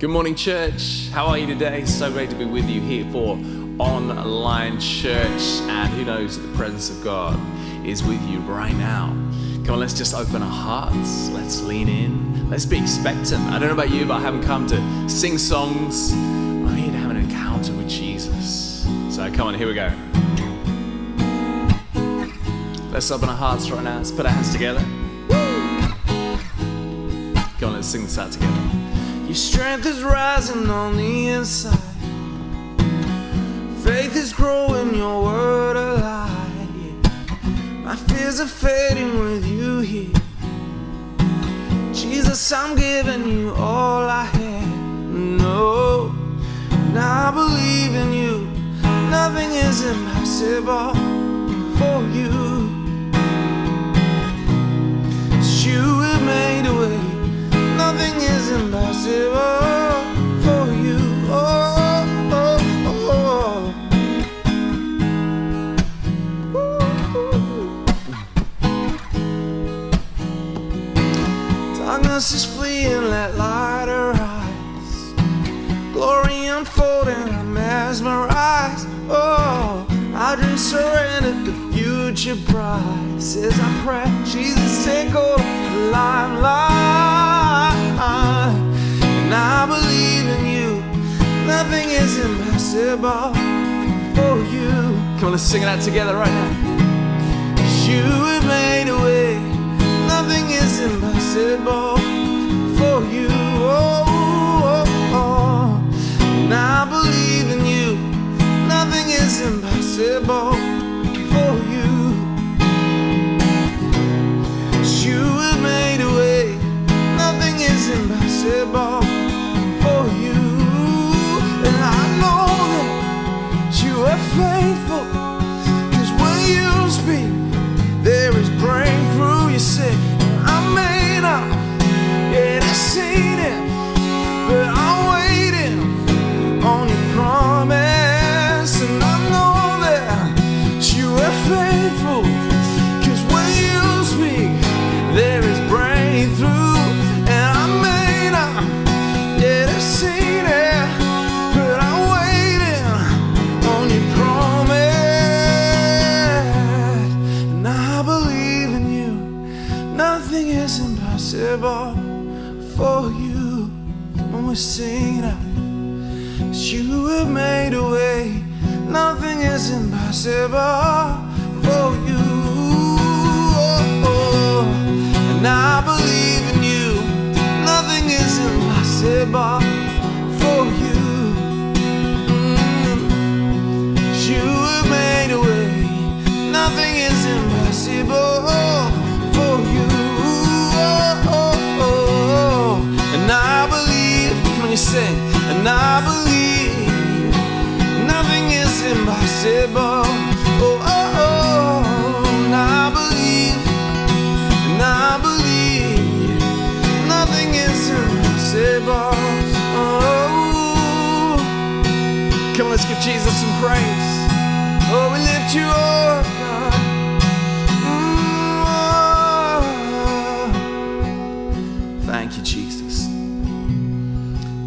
Good morning, church. How are you today? So great to be with you here for online church. And who knows, the presence of God is with you right now. Come on, let's just open our hearts. Let's lean in. Let's be expectant. I don't know about you, but I haven't come to sing songs. I'm here to have an encounter with Jesus. So come on, here we go. Let's open our hearts right now. Let's put our hands together. Come on, let's sing this out together. Your strength is rising on the inside. Faith is growing, your word alive. My fears are fading with you here. Jesus, I'm giving you all I have. No, and I believe in you. Nothing is impossible for you. You have made a way. Nothing is impossible for you. Oh, oh, oh. Darkness is fleeing, let light arise. Glory unfolding, I'm mesmerized. Oh, I dream surrendered to future bright. Says I pray, Jesus, take of the limelight. I believe in you. Nothing is impossible for you. Come on, let's sing it out together right now. you have made a way.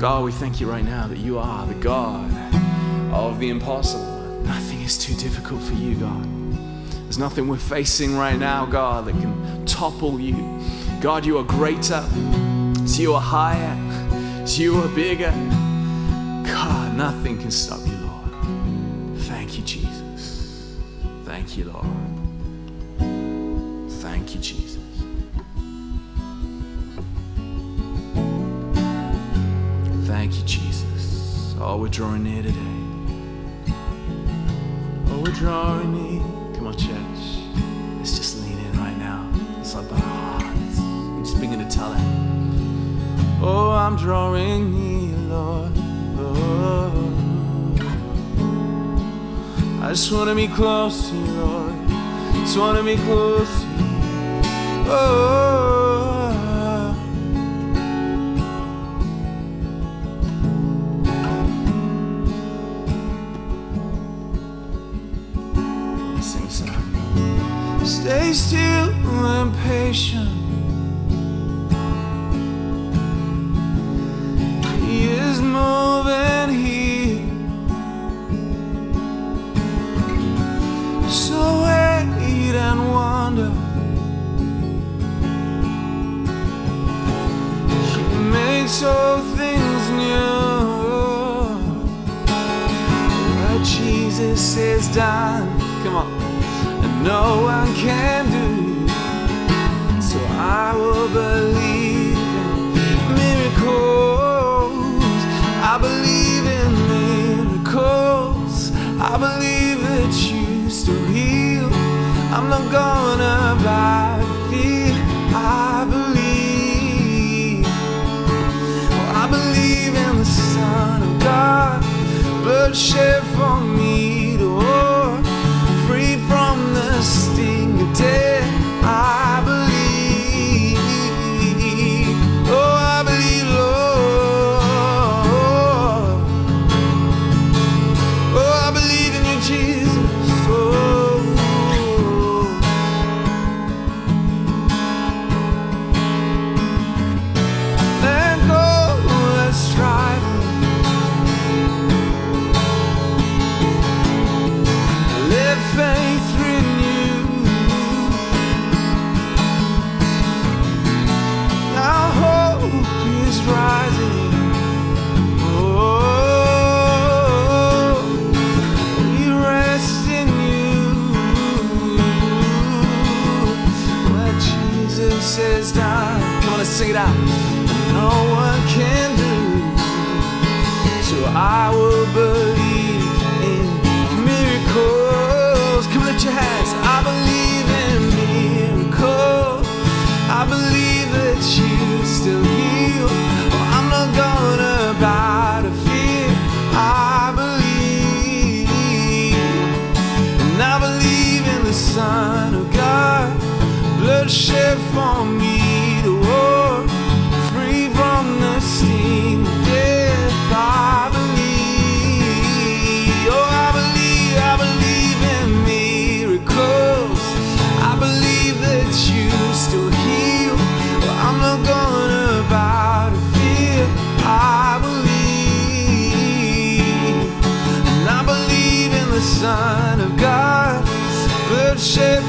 God, we thank you right now that you are the God of the impossible. Nothing is too difficult for you, God. There's nothing we're facing right now, God, that can topple you. God, you are greater. So you are higher. So you are bigger. God, nothing can stop you, Lord. Thank you, Jesus. Thank you, Lord. Thank you, Jesus. Oh, we're drawing near today. Oh, we're drawing near. Come on, church. Let's just lean in right now. It's like our hearts. We just begin to tell it. Oh, I'm drawing near, Lord. Oh, I just want to be close to you, Lord. Just want to be close to you. Oh. still impatient. He is more than he. So wait and wonder. He makes all things new. But Jesus is down no one can do. So I will believe in miracles. I believe in miracles. I believe that you still heal. I'm not gonna buy fear. I believe. Well, I believe in the Son of God, blood shed for me. I will believe in miracles. Come lift your hands. I believe in miracles. I believe that you still heal. I'm not gonna bow to fear. I believe, and I believe in the Son of God, blood shed for me. ship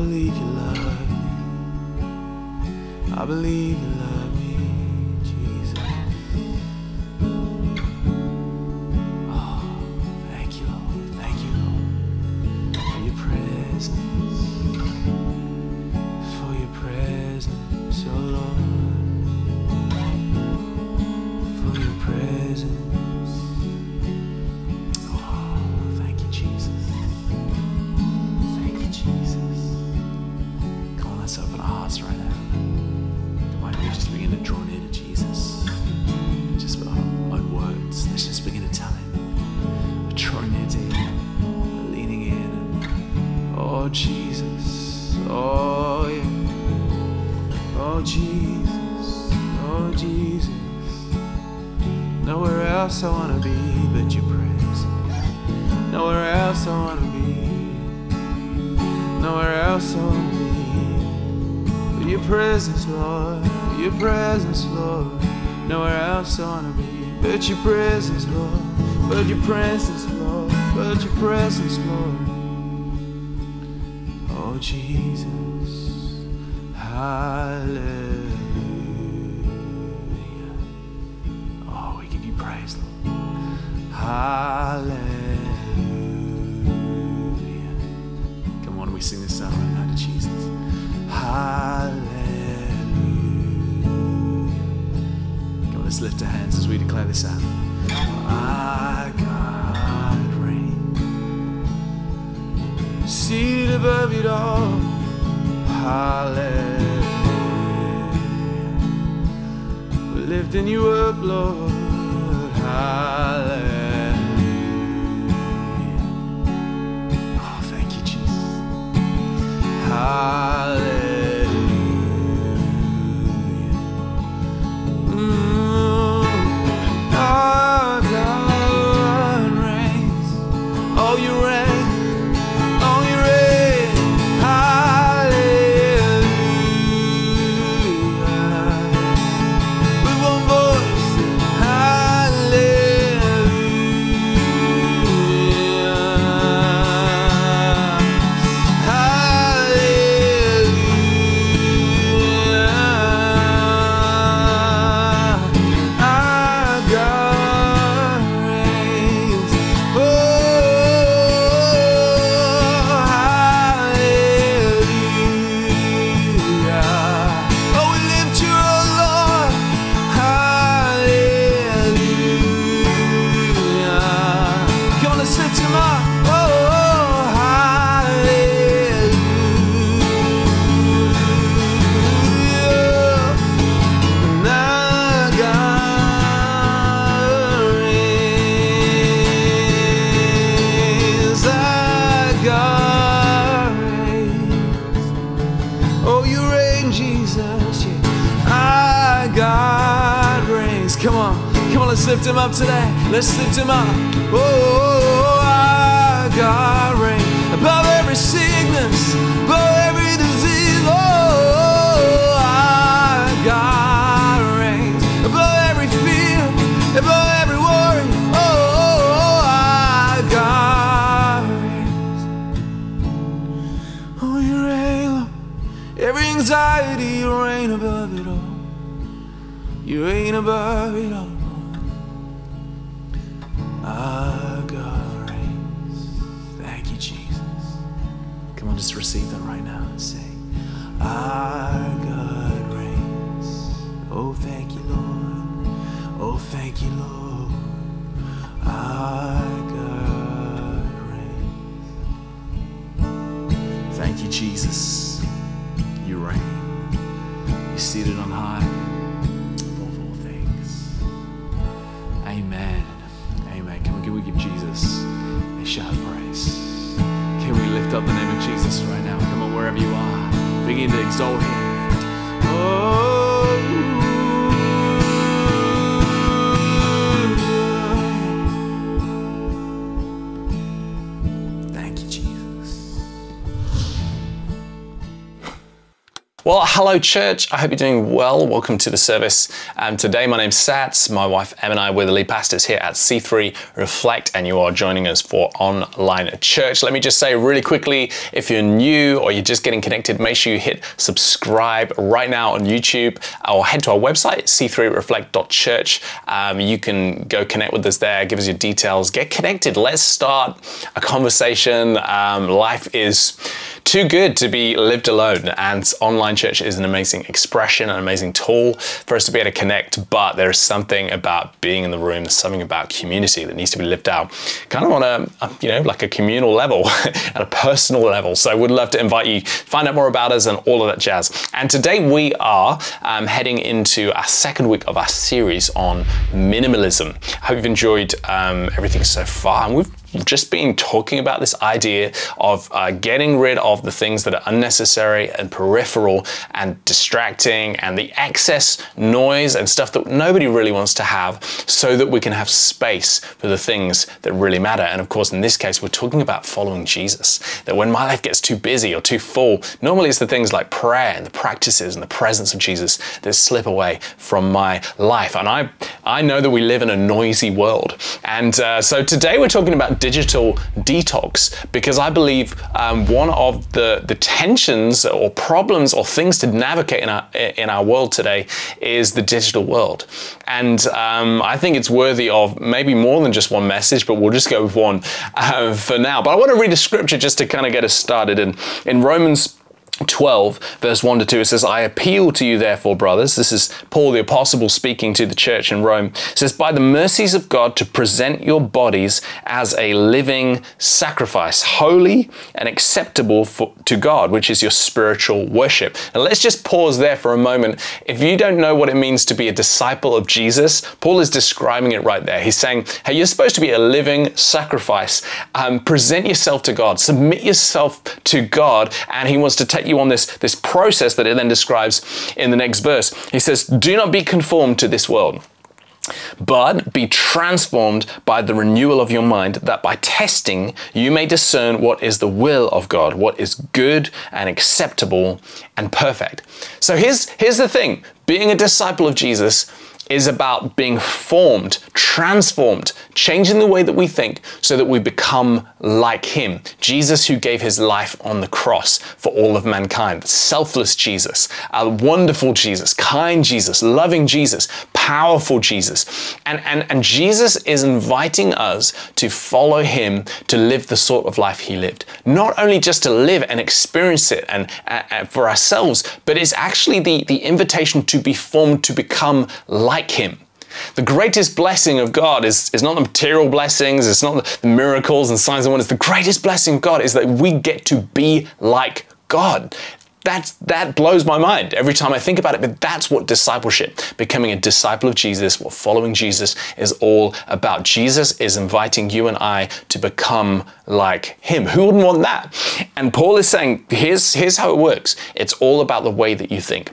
believe you love me. I believe you love me. Seated above it all. Hallelujah. We're lifting you up, Lord. Hallelujah. Oh, thank you, Jesus. Hallelujah. Come on. Come on, let's lift him up today. Let's lift him up. Oh, our God reigns. Above every sickness, above every disease. Oh, our God reigns. Above every fear, above every worry. Oh, our God reigns. Oh, you reign. Every anxiety, you reign above. You above it all. Our God reigns. Thank you, Jesus. Come on, just receive that right now and say, Our God reigns. Oh, thank you, Lord. Oh, thank you, Lord. Our God reigns. Thank you, Jesus. You reign. You're seated on high lift up the name of Jesus right now? Come on, wherever you are, begin to exalt Him. Oh. Well, hello, church. I hope you're doing well. Welcome to the service. Um, today, my name's Sats. My wife Em and I, we're the lead pastors here at C3 Reflect, and you are joining us for online church. Let me just say really quickly if you're new or you're just getting connected, make sure you hit subscribe right now on YouTube or head to our website, c3reflect.church. Um, you can go connect with us there, give us your details, get connected. Let's start a conversation. Um, life is too good to be lived alone, and online church is an amazing expression, an amazing tool for us to be able to connect. But there is something about being in the room, something about community that needs to be lived out, kind of on a, a you know like a communal level, at a personal level. So, I would love to invite you find out more about us and all of that jazz. And today we are um, heading into our second week of our series on minimalism. I hope you've enjoyed um, everything so far, and we've just been talking about this idea of uh, getting rid of the things that are unnecessary and peripheral and distracting and the excess noise and stuff that nobody really wants to have so that we can have space for the things that really matter. And of course, in this case, we're talking about following Jesus. That when my life gets too busy or too full, normally it's the things like prayer and the practices and the presence of Jesus that slip away from my life. And I, I know that we live in a noisy world. And uh, so today we're talking about digital detox because I believe um, one of the, the tensions or problems or things to navigate in our, in our world today is the digital world. And um, I think it's worthy of maybe more than just one message, but we'll just go with one uh, for now. But I want to read a scripture just to kind of get us started. And in Romans 12, verse 1 to 2, it says, I appeal to you, therefore, brothers. This is Paul the Apostle speaking to the church in Rome. It says, By the mercies of God, to present your bodies as a living sacrifice, holy and acceptable for, to God, which is your spiritual worship. And let's just pause there for a moment. If you don't know what it means to be a disciple of Jesus, Paul is describing it right there. He's saying, Hey, you're supposed to be a living sacrifice. Um, present yourself to God, submit yourself to God, and He wants to take you on this, this process that it then describes in the next verse. He says, Do not be conformed to this world but be transformed by the renewal of your mind, that by testing you may discern what is the will of God, what is good and acceptable and perfect. So here's, here's the thing being a disciple of Jesus is about being formed, transformed, changing the way that we think so that we become like Him. Jesus, who gave His life on the cross for all of mankind. Selfless Jesus, a wonderful Jesus, kind Jesus, loving Jesus, powerful Jesus. And, and, and Jesus is inviting us to follow Him to live the sort of life He lived. Not only just to live and experience it and, uh, for ourselves, but it's actually the, the invitation to be formed to become like like Him. The greatest blessing of God is, is not the material blessings, it's not the miracles and signs and wonders. The greatest blessing of God is that we get to be like God. That's, that blows my mind every time I think about it, but that's what discipleship, becoming a disciple of Jesus, what following Jesus is all about. Jesus is inviting you and I to become like him. Who wouldn't want that? And Paul is saying, here's, here's how it works. It's all about the way that you think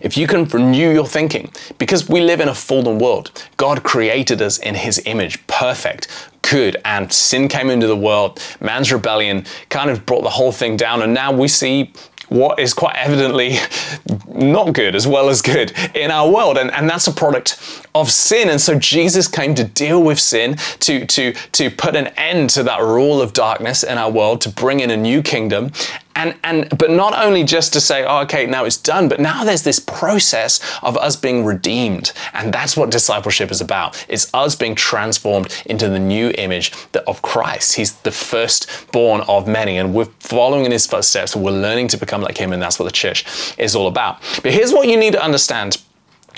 if you can renew your thinking, because we live in a fallen world, God created us in His image, perfect, good, and sin came into the world. Man's rebellion kind of brought the whole thing down, and now we see what is quite evidently not good as well as good in our world. And, and that's a product of sin. And so Jesus came to deal with sin, to, to, to put an end to that rule of darkness in our world, to bring in a new kingdom. And, and but not only just to say, oh, okay, now it's done, but now there's this process of us being redeemed. And that's what discipleship is about. It's us being transformed into the new image of Christ. He's the firstborn of many, and we're following in his footsteps. We're learning to become like him, and that's what the church is all about. But here's what you need to understand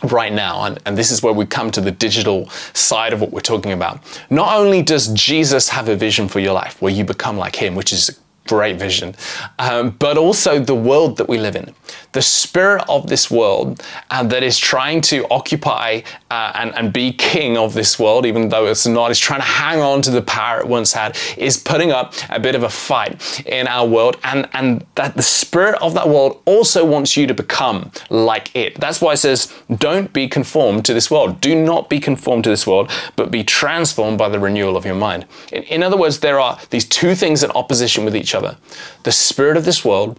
right now, and, and, this is where we come to the digital side of what we're talking about. Not only does Jesus have a vision for your life where you become like him, which is great vision, um, but also the world that we live in. The spirit of this world uh, that is trying to occupy uh, and, and be king of this world, even though it's not, is trying to hang on to the power it once had, is putting up a bit of a fight in our world. And, and that the spirit of that world also wants you to become like it. That's why it says, don't be conformed to this world. Do not be conformed to this world, but be transformed by the renewal of your mind. In, in other words, there are these two things in opposition with each other the spirit of this world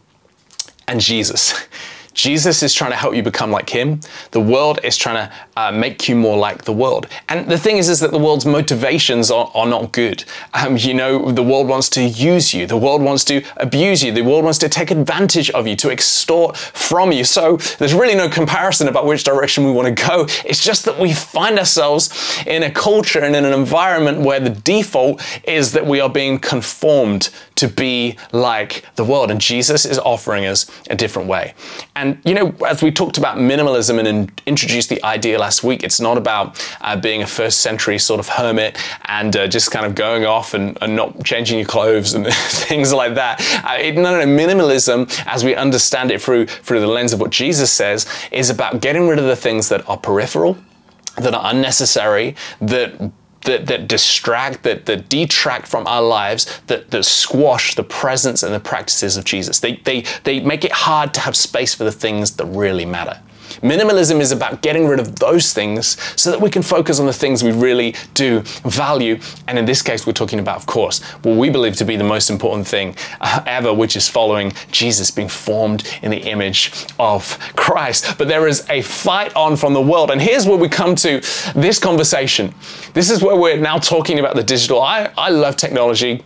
and Jesus. Jesus is trying to help you become like him. The world is trying to uh, make you more like the world. And the thing is, is that the world's motivations are, are not good. Um, you know, the world wants to use you. The world wants to abuse you. The world wants to take advantage of you, to extort from you. So there's really no comparison about which direction we want to go. It's just that we find ourselves in a culture and in an environment where the default is that we are being conformed to be like the world. And Jesus is offering us a different way. And, you know, as we talked about minimalism and in, introduced the idea last week, it's not about uh, being a first century sort of hermit and uh, just kind of going off and, and, not changing your clothes and things like that. Uh, it, no, no, minimalism, as we understand it through, through the lens of what Jesus says, is about getting rid of the things that are peripheral, that are unnecessary, that that, that distract, that, that detract from our lives, that, that squash the presence and the practices of Jesus. They, they, they make it hard to have space for the things that really matter. Minimalism is about getting rid of those things so that we can focus on the things we really do value. And in this case, we're talking about, of course, what we believe to be the most important thing uh, ever, which is following Jesus, being formed in the image of Christ. But there is a fight on from the world. And here's where we come to this conversation. This is where we're now talking about the digital. I, I love technology.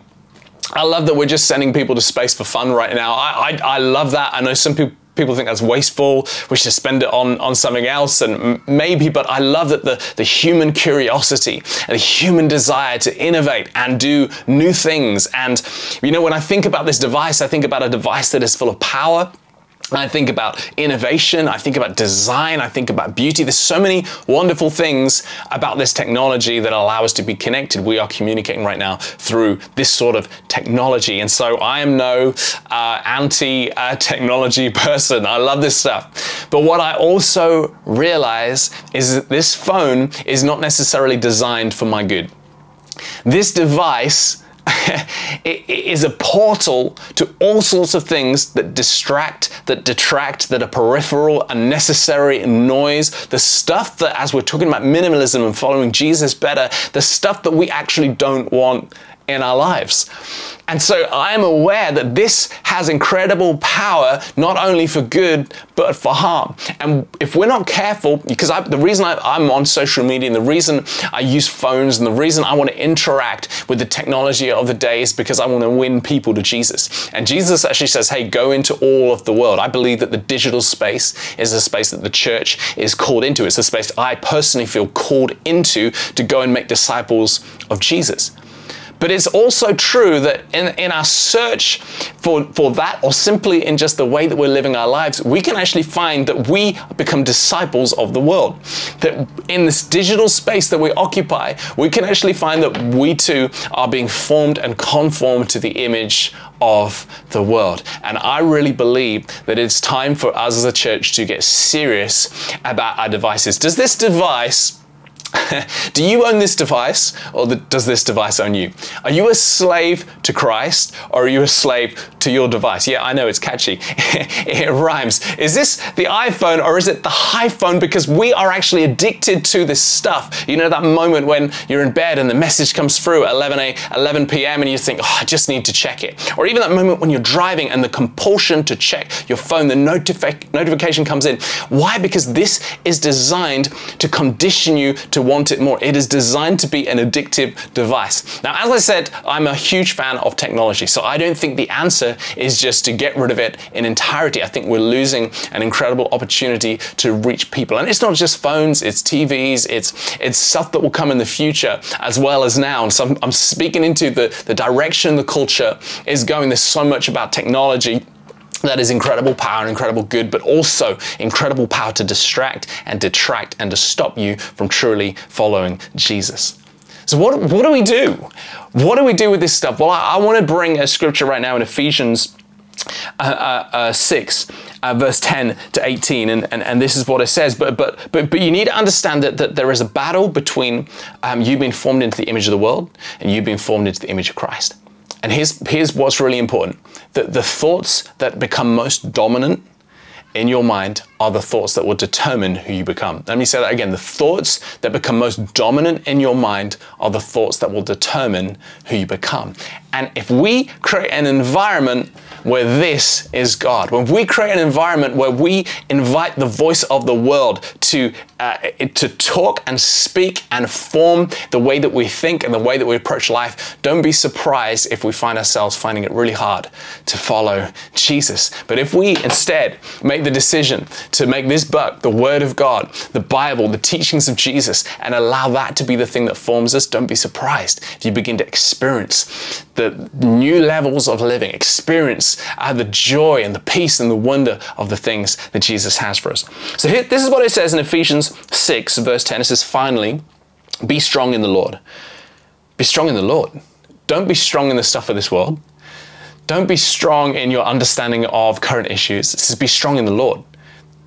I love that we're just sending people to space for fun right now. I, I, I love that. I know some people people think that's wasteful. We should spend it on, on something else. And maybe, but I love that the, the human curiosity and the human desire to innovate and do new things. And, you know, when I think about this device, I think about a device that is full of power I think about innovation, I think about design, I think about beauty. There's so many wonderful things about this technology that allow us to be connected. We are communicating right now through this sort of technology. And so I am no uh, anti uh, technology person. I love this stuff. But what I also realize is that this phone is not necessarily designed for my good. This device is a portal to all sorts of things that distract, that detract, that are peripheral, unnecessary noise, the stuff that, as we're talking about minimalism and following Jesus better, the stuff that we actually don't want in our lives. And so I am aware that this has incredible power, not only for good, but for harm. And if we're not careful, because I, the reason I, I'm on social media and the reason I use phones and the reason I want to interact with the technology of the day is because I want to win people to Jesus. And Jesus actually says, hey, go into all of the world. I believe that the digital space is a space that the church is called into. It's a space I personally feel called into to go and make disciples of Jesus. But it's also true that in, in our search for, for that, or simply in just the way that we're living our lives, we can actually find that we become disciples of the world. That in this digital space that we occupy, we can actually find that we too are being formed and conformed to the image of the world. And I really believe that it's time for us as a church to get serious about our devices. Does this device Do you own this device or does this device own you? Are you a slave to Christ or are you a slave to your device? Yeah, I know it's catchy. it rhymes. Is this the iPhone or is it the iPhone? Because we are actually addicted to this stuff. You know that moment when you're in bed and the message comes through at 11, a, 11 p.m. and you think, oh, I just need to check it. Or even that moment when you're driving and the compulsion to check your phone, the notifi notification comes in. Why? Because this is designed to condition you to to want it more. It is designed to be an addictive device. Now, as I said, I'm a huge fan of technology, so I don't think the answer is just to get rid of it in entirety. I think we're losing an incredible opportunity to reach people. And it's not just phones, it's TVs, it's it's stuff that will come in the future as well as now. And so I'm, I'm speaking into the, the direction the culture is going. There's so much about technology that is incredible power and incredible good, but also incredible power to distract and detract and to stop you from truly following Jesus. So, what, what do we do? What do we do with this stuff? Well, I, I want to bring a scripture right now in Ephesians uh, uh, uh, 6, uh, verse 10 to 18, and, and, and this is what it says. But, but, but, but you need to understand that, that there is a battle between um, you being formed into the image of the world and you being formed into the image of Christ. And here's, here's what's really important that the thoughts that become most dominant in your mind are the thoughts that will determine who you become. Let me say that again. The thoughts that become most dominant in your mind are the thoughts that will determine who you become. And if we create an environment where this is God, when we create an environment where we invite the voice of the world to, uh, to talk and speak and form the way that we think and the way that we approach life, don't be surprised if we find ourselves finding it really hard to follow Jesus. But if we instead make the decision to make this book, the Word of God, the Bible, the teachings of Jesus, and allow that to be the thing that forms us, don't be surprised if you begin to experience the new levels of living, experience uh, the joy and the peace and the wonder of the things that Jesus has for us. So here, this is what it says in Ephesians 6, verse 10. It says, finally, be strong in the Lord. Be strong in the Lord. Don't be strong in the stuff of this world. Don't be strong in your understanding of current issues. It says, be strong in the Lord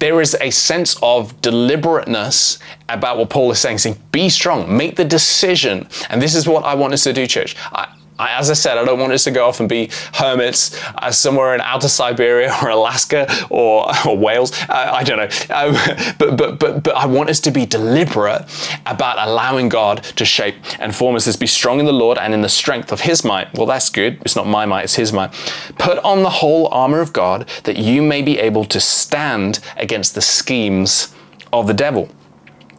there is a sense of deliberateness about what Paul is saying, saying, be strong, make the decision. And this is what I want us to do, church. I, I, as I said, I don't want us to go off and be hermits uh, somewhere in outer Siberia or Alaska or, or Wales. Uh, I don't know. Um, but, but, but, but I want us to be deliberate about allowing God to shape and form us. As be strong in the Lord and in the strength of His might. Well, that's good. It's not my might, it's His might. Put on the whole armor of God that you may be able to stand against the schemes of the devil.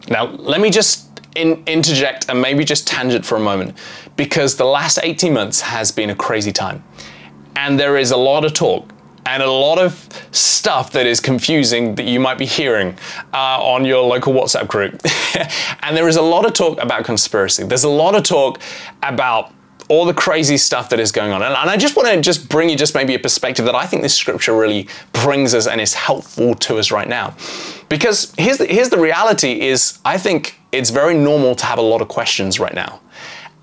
Now, let me just in, interject and maybe just tangent for a moment because the last 18 months has been a crazy time. And there is a lot of talk and a lot of stuff that is confusing that you might be hearing uh, on your local WhatsApp group. and there is a lot of talk about conspiracy. There's a lot of talk about all the crazy stuff that is going on. And, and, I just want to just bring you just maybe a perspective that I think this scripture really brings us and is helpful to us right now. Because here's the, here's the reality is I think it's very normal to have a lot of questions right now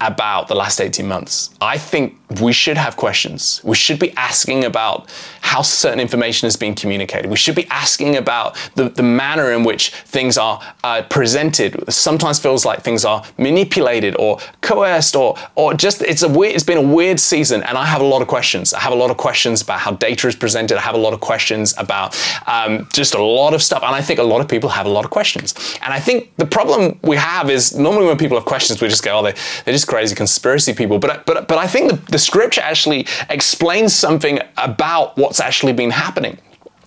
about the last 18 months. I think we should have questions. We should be asking about how certain information is being communicated. We should be asking about the, the manner in which things are uh, presented. Sometimes feels like things are manipulated or coerced or, or just, it's, a weird, it's been a weird season and I have a lot of questions. I have a lot of questions about how data is presented. I have a lot of questions about um, just a lot of stuff. And I think a lot of people have a lot of questions. And I think the problem we have is normally when people have questions, we just go, oh, they, they're just crazy conspiracy people. But, but, but I think the, the scripture actually explains something about what's actually been happening.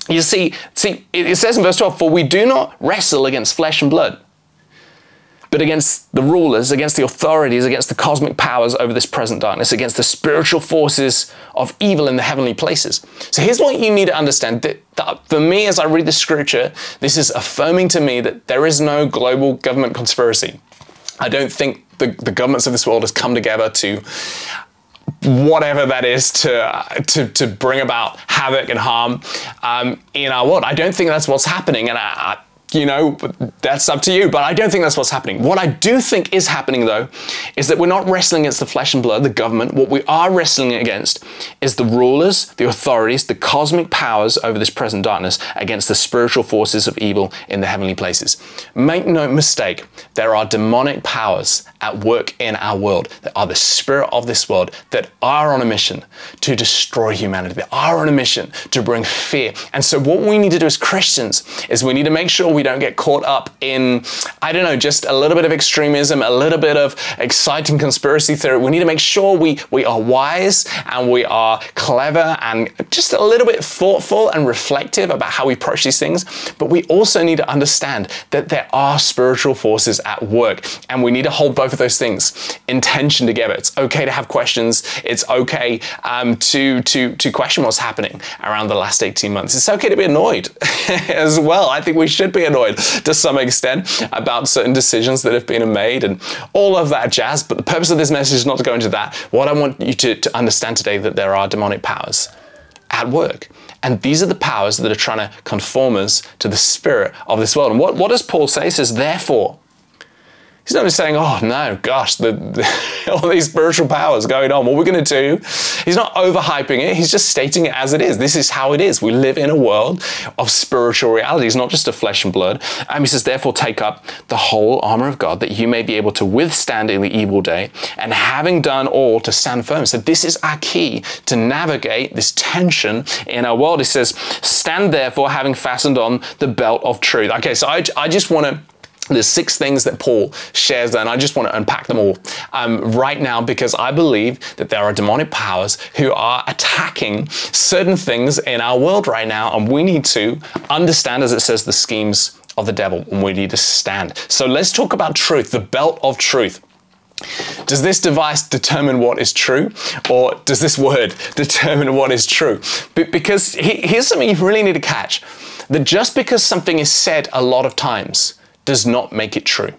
You see, see, it says in verse 12, For we do not wrestle against flesh and blood, but against the rulers, against the authorities, against the cosmic powers over this present darkness, against the spiritual forces of evil in the heavenly places. So here's what you need to understand. That, that for me, as I read the scripture, this is affirming to me that there is no global government conspiracy. I don't think the, the governments of this world has come together to whatever that is to, to, to bring about havoc and harm um, in our world. I don't think that's what's happening. And I, I you know, that's up to you. But I don't think that's what's happening. What I do think is happening, though, is that we're not wrestling against the flesh and blood, the government. What we are wrestling against is the rulers, the authorities, the cosmic powers over this present darkness against the spiritual forces of evil in the heavenly places. Make no mistake, there are demonic powers at work in our world that are the spirit of this world that are on a mission to destroy humanity. They are on a mission to bring fear. And so, what we need to do as Christians is we need to make sure we we don't get caught up in, I don't know, just a little bit of extremism, a little bit of exciting conspiracy theory. We need to make sure we, we are wise and we are clever and just a little bit thoughtful and reflective about how we approach these things. But we also need to understand that there are spiritual forces at work and we need to hold both of those things in tension together. It's okay to have questions. It's okay um, to, to, to question what's happening around the last 18 months. It's okay to be annoyed as well. I think we should be annoyed to some extent about certain decisions that have been made and all of that jazz. But the purpose of this message is not to go into that. What I want you to, to understand today that there are demonic powers at work. And these are the powers that are trying to conform us to the spirit of this world. And what, what does Paul say? He says, therefore, He's not just saying, oh no, gosh, the, the, all these spiritual powers going on. What we're going to do? He's not overhyping it. He's just stating it as it is. This is how it is. We live in a world of spiritual realities, not just of flesh and blood. And he says, therefore, take up the whole armor of God that you may be able to withstand in the evil day, and having done all, to stand firm. So this is our key to navigate this tension in our world. He says, stand therefore, having fastened on the belt of truth. Okay, so I, I just want to There's six things that Paul shares and I just want to unpack them all um, right now because I believe that there are demonic powers who are attacking certain things in our world right now, and we need to understand, as it says, the schemes of the devil, and we need to stand. So let's talk about truth, the belt of truth. Does this device determine what is true, or does this word determine what is true? Because here's something you really need to catch that just because something is said a lot of times, does not make it true.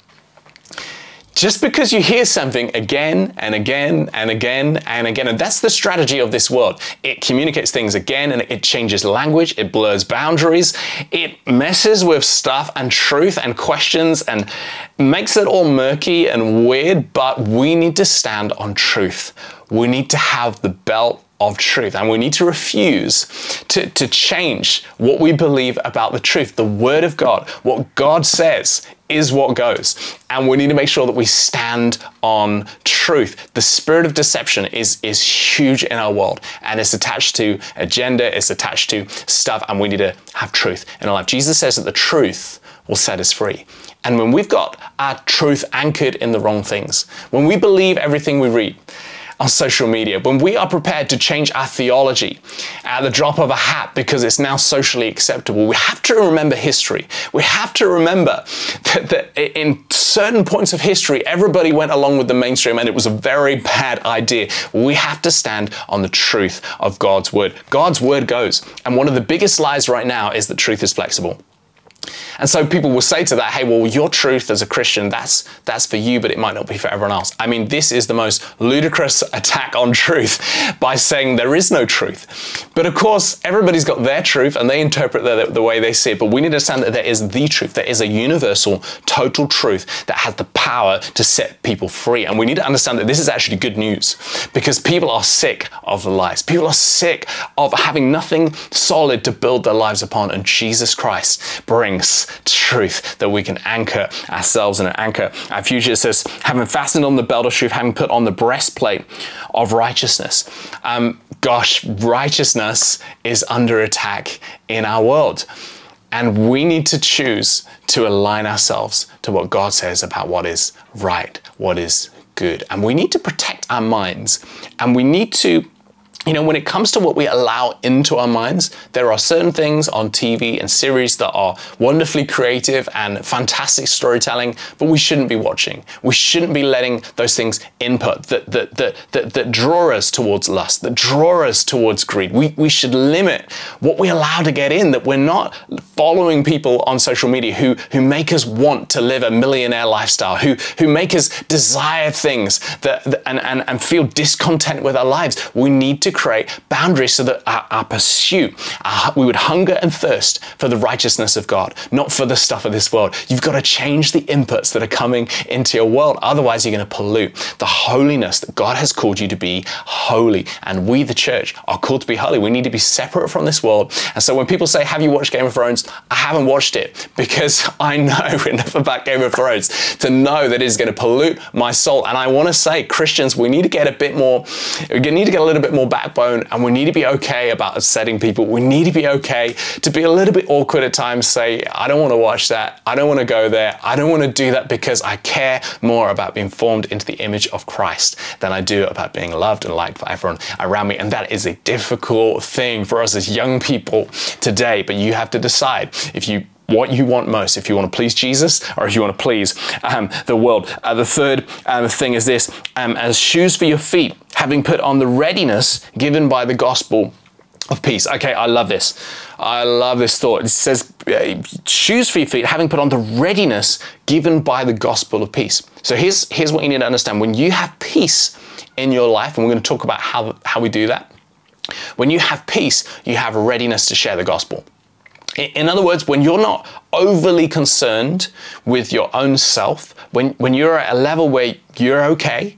Just because you hear something again and again and again and again, and that's the strategy of this world. It communicates things again and it changes language, it blurs boundaries, it messes with stuff and truth and questions and makes it all murky and weird, but we need to stand on truth. We need to have the belt of truth. And we need to refuse to, to change what we believe about the truth. The Word of God, what God says, is what goes. And we need to make sure that we stand on truth. The spirit of deception is, is huge in our world and it's attached to agenda, it's attached to stuff, and we need to have truth in our life. Jesus says that the truth will set us free. And when we've got our truth anchored in the wrong things, when we believe everything we read, on social media, when we are prepared to change our theology at the drop of a hat because it's now socially acceptable, we have to remember history. We have to remember that, that in certain points of history, everybody went along with the mainstream and it was a very bad idea. We have to stand on the truth of God's word. God's word goes. And one of the biggest lies right now is that truth is flexible. And so people will say to that, hey, well, your truth as a Christian, that's, that's for you, but it might not be for everyone else. I mean, this is the most ludicrous attack on truth by saying there is no truth. But of course, everybody's got their truth and they interpret the, the way they see it. But we need to understand that there is the truth. There is a universal, total truth that has the power to set people free. And we need to understand that this is actually good news because people are sick of the lies. People are sick of having nothing solid to build their lives upon. And Jesus Christ brings truth that we can anchor ourselves and anchor our future. Says, having fastened on the belt of truth, having put on the breastplate of righteousness. Um, gosh, righteousness is under attack in our world. And we need to choose to align ourselves to what God says about what is right, what is good. And we need to protect our minds and we need to you know, when it comes to what we allow into our minds, there are certain things on TV and series that are wonderfully creative and fantastic storytelling, but we shouldn't be watching. We shouldn't be letting those things input that, that, that, that, that draw us towards lust, that draw us towards greed. We, we should limit what we allow to get in, that we're not following people on social media who, who make us want to live a millionaire lifestyle, who, who make us desire things that, and, and, and feel discontent with our lives. We need to create boundaries so that our, our pursuit, our, we would hunger and thirst for the righteousness of God, not for the stuff of this world. You've got to change the inputs that are coming into your world. Otherwise, you're going to pollute the holiness that God has called you to be holy. And we, the church, are called to be holy. We need to be separate from this world. And so when people say, Have you watched Game of Thrones? I haven't watched it because I know enough about Game of Thrones to know that it is going to pollute my soul. And I want to say, Christians, we need to get a bit more, we need to get a little bit more back backbone and we need to be okay about upsetting people. We need to be okay to be a little bit awkward at times, say, I don't want to watch that. I don't want to go there. I don't want to do that because I care more about being formed into the image of Christ than I do about being loved and liked by everyone around me. And that is a difficult thing for us as young people today. But you have to decide if you what you want most, if you want to please Jesus or if you want to please um, the world. Uh, the third um, thing is this um, as shoes for your feet, having put on the readiness given by the gospel of peace. Okay, I love this. I love this thought. It says, uh, shoes for your feet, having put on the readiness given by the gospel of peace. So here's, here's what you need to understand. When you have peace in your life, and we're going to talk about how, how we do that, when you have peace, you have readiness to share the gospel. In other words, when you're not overly concerned with your own self, when, when you're at a level where you're okay,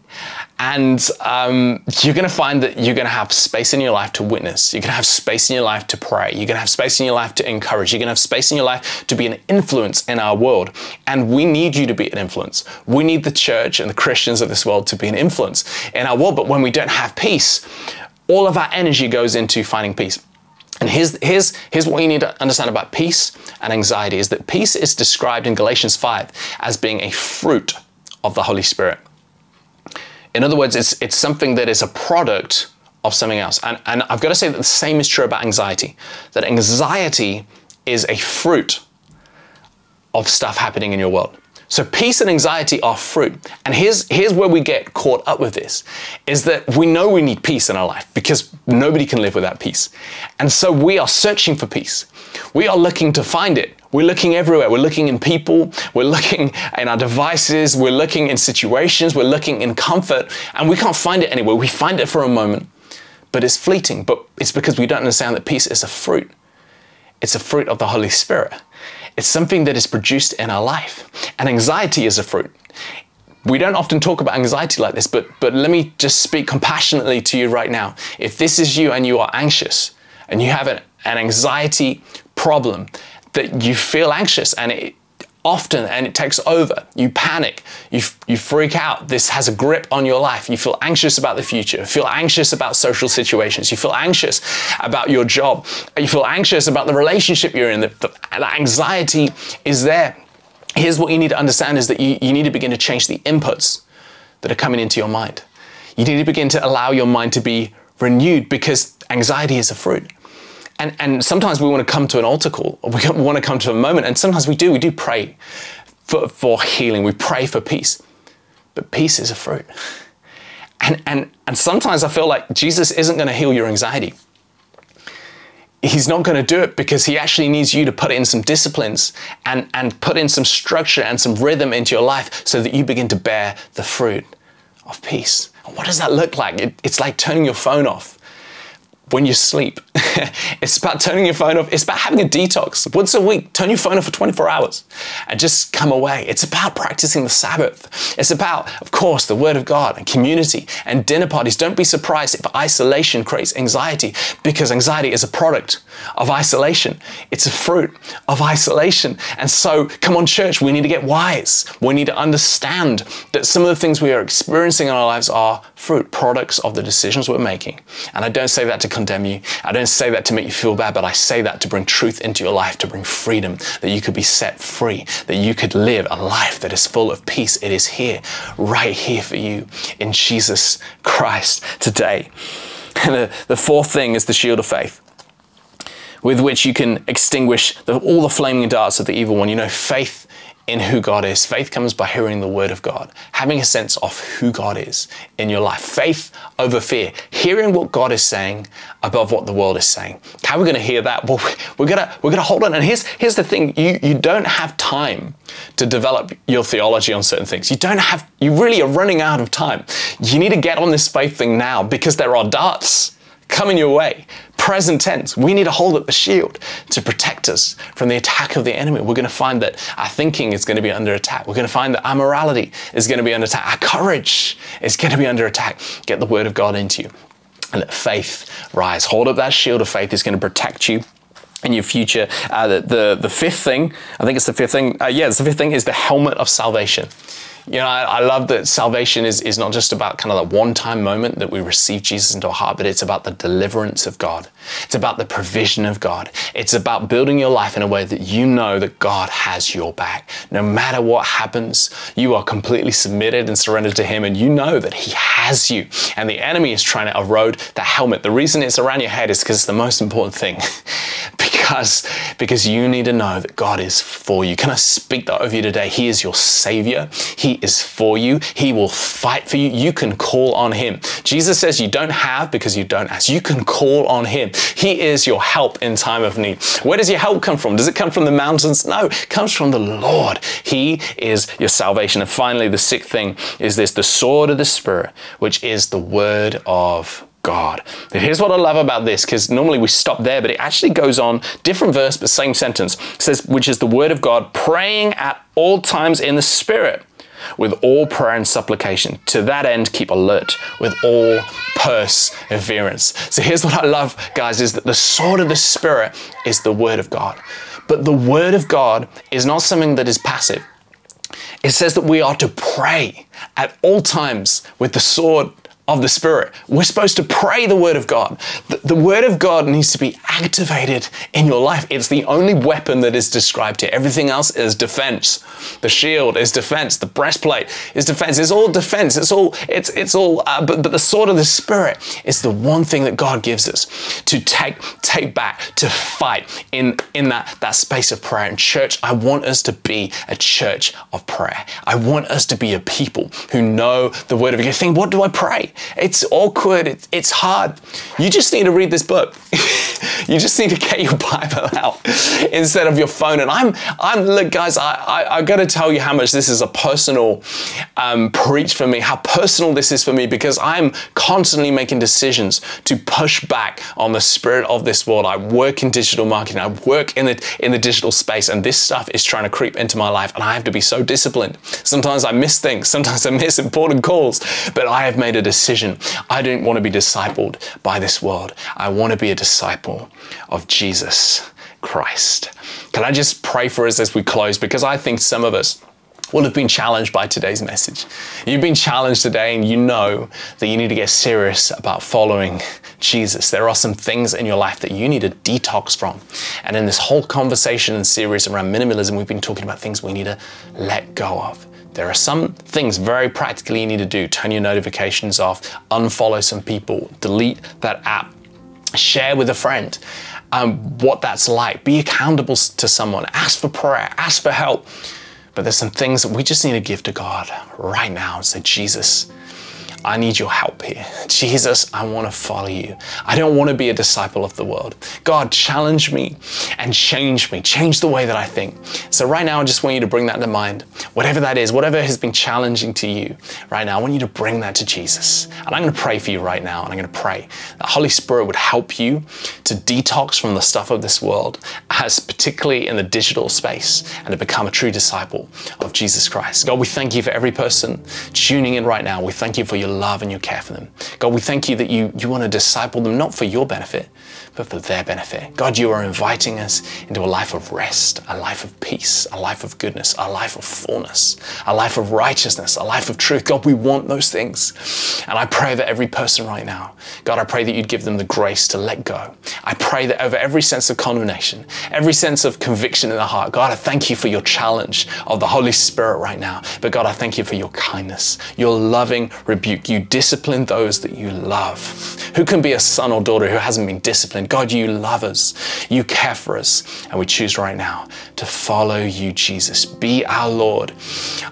and um, you're going to find that you're going to have space in your life to witness. You're going to have space in your life to pray. You're going to have space in your life to encourage. You're going to have space in your life to be an influence in our world. And we need you to be an influence. We need the church and the Christians of this world to be an influence in our world. But when we don't have peace, all of our energy goes into finding peace. And here's, here's, here's what you need to understand about peace and anxiety is that peace is described in Galatians 5 as being a fruit of the Holy Spirit. In other words, it's, it's something that is a product of something else. And, and I've got to say that the same is true about anxiety, that anxiety is a fruit of stuff happening in your world. So peace and anxiety are fruit. And here's, here's where we get caught up with this, is that we know we need peace in our life because nobody can live without peace. And so we are searching for peace. We are looking to find it. We're looking everywhere. We're looking in people. We're looking in our devices. We're looking in situations. We're looking in comfort. And we can't find it anywhere. We find it for a moment, but it's fleeting. But it's because we don't understand that peace is a fruit. It's a fruit of the Holy Spirit. It's something that is produced in our life. And anxiety is a fruit. We don't often talk about anxiety like this, but, but let me just speak compassionately to you right now. If this is you and you are anxious and you have an, an anxiety problem, that you feel anxious and it, often and it takes over. You panic, you, you freak out. This has a grip on your life. You feel anxious about the future, you feel anxious about social situations, you feel anxious about your job, you feel anxious about the relationship you're in. The, the, the anxiety is there. Here's what you need to understand is that you, you need to begin to change the inputs that are coming into your mind. You need to begin to allow your mind to be renewed because anxiety is a fruit. And, and sometimes we want to come to an altar call, or we want to come to a moment, and sometimes we do. We do pray for, for healing, we pray for peace. But peace is a fruit. And, and, and sometimes I feel like Jesus isn't going to heal your anxiety. He's not going to do it because he actually needs you to put in some disciplines and, and put in some structure and some rhythm into your life so that you begin to bear the fruit of peace. what does that look like? It, it's like turning your phone off when you sleep. it's about turning your phone off. It's about having a detox. Once a week, turn your phone off for 24 hours and just come away. It's about practicing the Sabbath. It's about, of course, the Word of God and community and dinner parties. Don't be surprised if isolation creates anxiety because anxiety is a product of isolation. It's a fruit of isolation. And so, come on, church, we need to get wise. We need to understand that some of the things we are experiencing in our lives are fruit, products of the decisions we're making. And I don't say that to condemn you. I don't say that to make you feel bad, but I say that to bring truth into your life, to bring freedom, that you could be set free, that you could live a life that is full of peace. It is here, right here for you in Jesus Christ today. And the, the fourth thing is the shield of faith with which you can extinguish the, all the flaming darts of the evil one. You know, faith in who God is. Faith comes by hearing the word of God, having a sense of who God is in your life. Faith over fear, hearing what God is saying above what the world is saying. How are we going to hear that? Well, we're going to we're going to hold on. And here's here's the thing: you you don't have time to develop your theology on certain things. You don't have. You really are running out of time. You need to get on this faith thing now because there are darts coming your way. Present tense. We need to hold up the shield to protect us from the attack of the enemy. We're going to find that our thinking is going to be under attack. We're going to find that our morality is going to be under attack. Our courage is going to be under attack. Get the word of God into you and let faith rise. Hold up that shield of faith is going to protect you in your future. Uh, the, the, the fifth thing, I think it's the fifth thing. Uh, yeah, it's the fifth thing is the helmet of salvation. You know, I, I, love that salvation is, is not just about kind of that one time moment that we receive Jesus into our heart, but it's about the deliverance of God. It's about the provision of God. It's about building your life in a way that you know that God has your back. No matter what happens, you are completely submitted and surrendered to Him, and you know that He has you. And the enemy is trying to erode that helmet. The reason it's around your head is because it's the most important thing. because, because you need to know that God is for you. Can I speak that over you today? He is your Savior. He is for you. He will fight for you. You can call on Him. Jesus says you don't have because you don't ask. You can call on Him. He is your help in time of need. Where does your help come from? Does it come from the mountains? No, it comes from the Lord. He is your salvation. And finally, the sixth thing is this the sword of the Spirit, which is the word of God. And here's what I love about this, because normally we stop there, but it actually goes on, different verse, but same sentence. It says, which is the word of God, praying at all times in the Spirit with all prayer and supplication. To that end, keep alert with all perseverance. So here's what I love, guys, is that the sword of the Spirit is the Word of God. But the Word of God is not something that is passive. It says that we are to pray at all times with the sword of the Spirit. We're supposed to pray the Word of God. The, the, Word of God needs to be activated in your life. It's the only weapon that is described here. Everything else is defense. The shield is defense. The breastplate is defense. It's all defense. It's all, it's, it's all, uh, but, but the sword of the Spirit is the one thing that God gives us to take, take back, to fight in, in that, that space of prayer. And church, I want us to be a church of prayer. I want us to be a people who know the Word of God. Think, what do I pray? It's awkward. It's, it's hard. You just need to read this book. you just need to get your Bible out instead of your phone. And I'm, I'm look, guys, I, I, I got to tell you how much this is a personal um, preach for me, how personal this is for me, because I'm constantly making decisions to push back on the spirit of this world. I work in digital marketing. I work in the, in the digital space, and this stuff is trying to creep into my life, and I have to be so disciplined. Sometimes I miss things. Sometimes I miss important calls, but I have made a decision decision. I don't want to be discipled by this world. I want to be a disciple of Jesus Christ. Can I just pray for us as we close? Because I think some of us, will have been challenged by today's message. You've been challenged today and you know that you need to get serious about following Jesus. There are some things in your life that you need to detox from. And in this whole conversation and series around minimalism, we've been talking about things we need to let go of. There are some things very practically you need to do. Turn your notifications off, unfollow some people, delete that app, share with a friend um, what that's like. Be accountable to someone, ask for prayer, ask for help. But there's some things that we just need to give to God right now and say, Jesus, I need your help here. Jesus, I want to follow you. I don't want to be a disciple of the world. God, challenge me and change me, change the way that I think. So, right now, I just want you to bring that to mind. Whatever that is, whatever has been challenging to you right now, I want you to bring that to Jesus. And I'm going to pray for you right now. And I'm going to pray that Holy Spirit would help you to detox from the stuff of this world, as particularly in the digital space, and to become a true disciple of Jesus Christ. God, we thank you for every person tuning in right now. We thank you for your love and your care for them. God, we thank you that you, you want to disciple them not for your benefit, but for their benefit. God, you are inviting us into a life of rest, a life of peace, a life of goodness, a life of fullness, a life of righteousness, a life of truth. God, we want those things. And I pray that every person right now, God, I pray that you'd give them the grace to let go. I pray that over every sense of condemnation, every sense of conviction in the heart, God, I thank you for your challenge of the Holy Spirit right now. But God, I thank you for your kindness, your loving rebuke. You discipline those that you love. Who can be a son or daughter who hasn't been disciplined? God, you love us, you care for us, and we choose right now to follow you, Jesus. Be our Lord.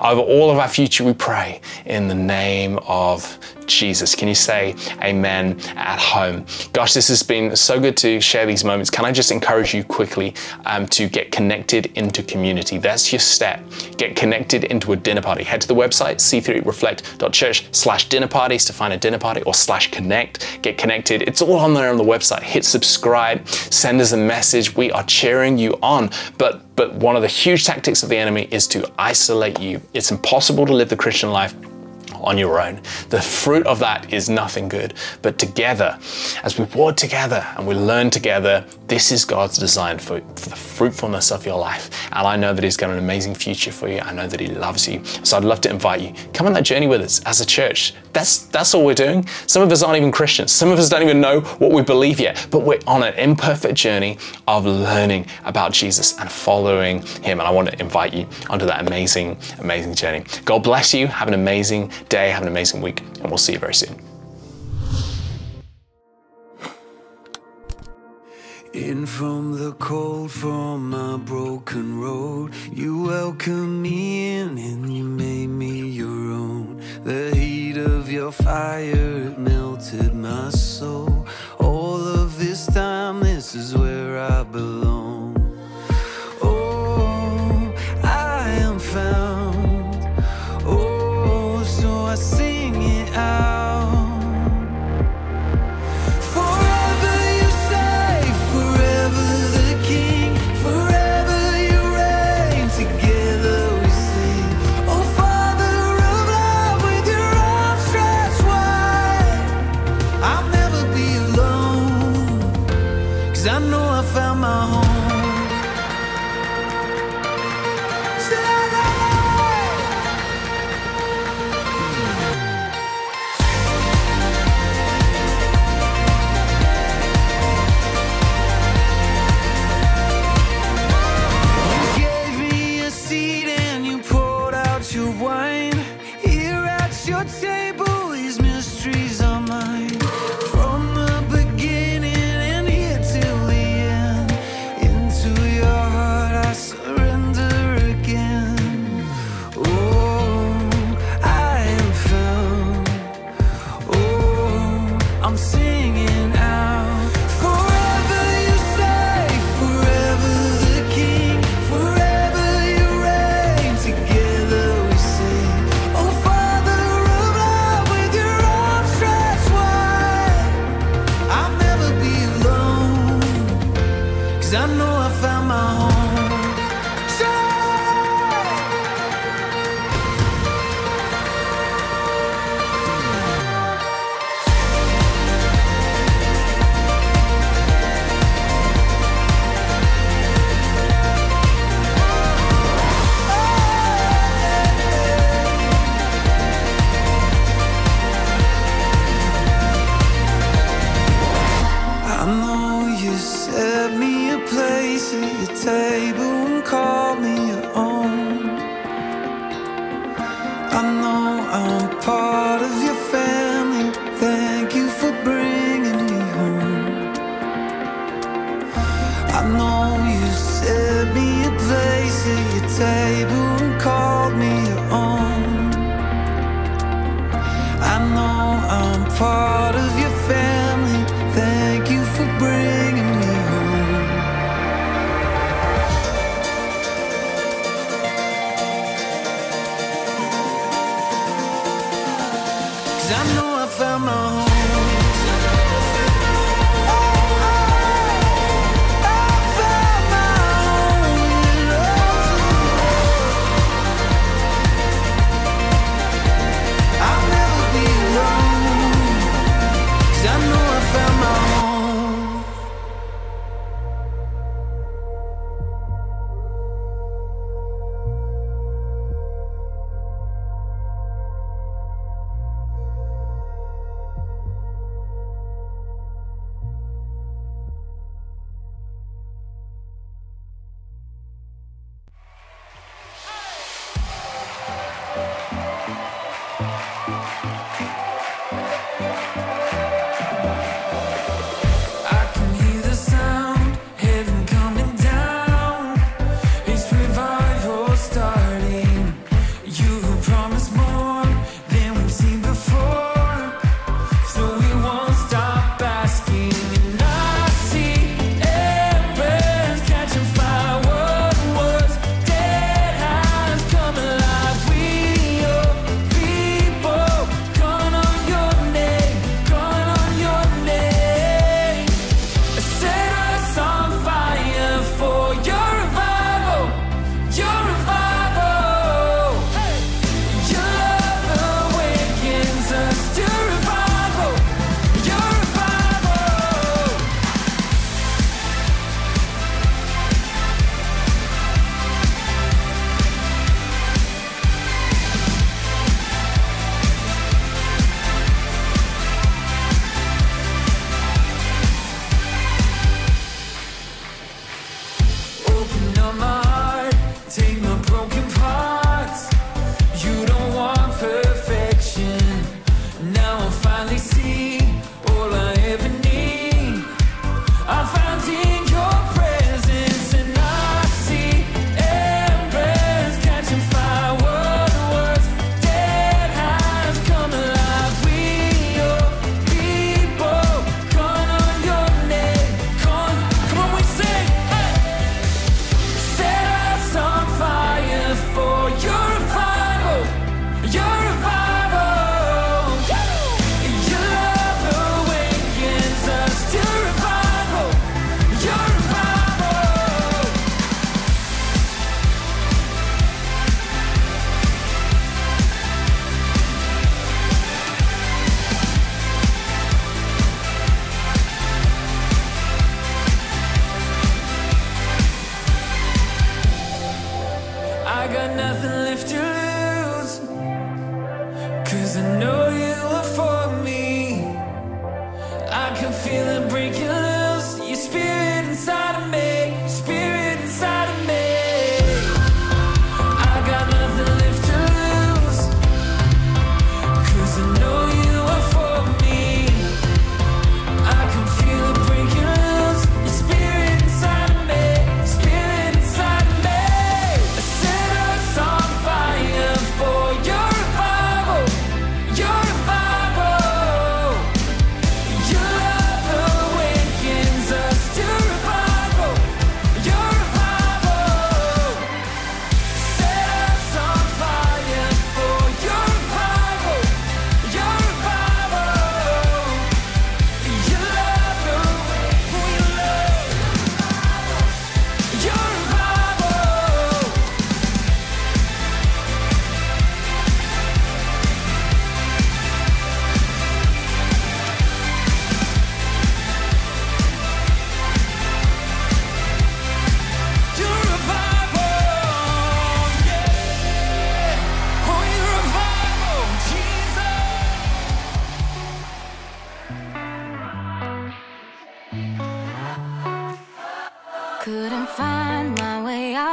Over all of our future, we pray in the name of Jesus. Can you say amen at home? Gosh, this has been so good to share these moments. Can I just encourage you quickly um, to get connected into community? That's your step. Get connected into a dinner party. Head to the website, c3reflect.church slash dinner parties to find a dinner party or slash connect. Get connected. It's all on there on the website. Hit subscribe, send us a message. We are cheering you on. But but one of the huge tactics of the enemy is to isolate you. It's impossible to live the Christian life on your own. The fruit of that is nothing good. But together, as we walk together and we learn together, this is God's design for, for the fruitfulness of your life. And I know that He's got an amazing future for you. I know that He loves you. So I'd love to invite you, come on that journey with us as a church. That's that's all we're doing. Some of us aren't even Christians. Some of us don't even know what we believe yet. But we're on an imperfect journey of learning about Jesus and following Him. And I want to invite you onto that amazing, amazing journey. God bless you. Have an amazing day. Have an amazing week, and we'll see you very soon. In from the cold, from my broken road, you welcomed me in and you made me your own. The heat of your fire it melted my soul. All of this time, this is where I belong.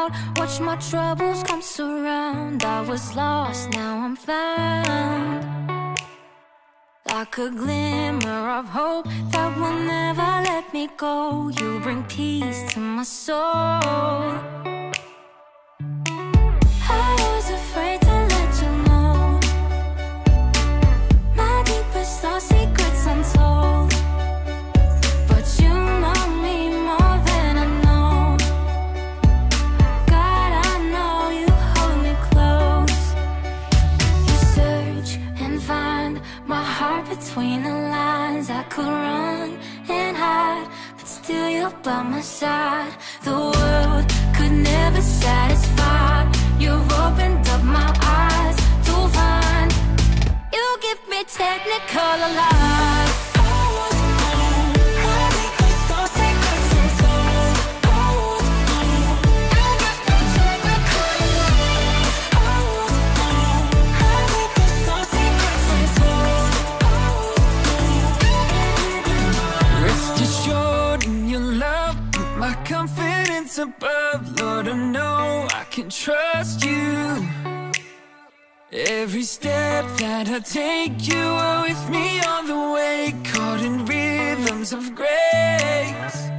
out. Watch my troubles come surround. I was lost, now I'm found. Like a glimmer of hope That will never let me go. You bring peace to my soul. By my side. The world could never satisfy. You've opened up my eyes to find. You give me technical alive above, Lord, I know I can trust you. Every step that I take, you are with me on the way, caught in rhythms of grace.